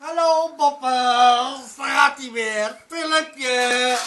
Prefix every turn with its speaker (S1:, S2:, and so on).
S1: Hallo papa. daar gaat hij weer. Filmpje.